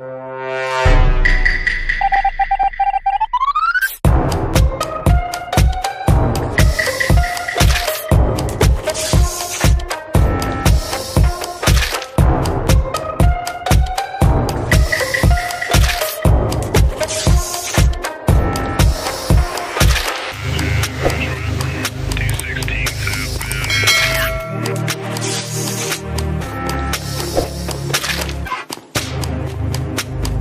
you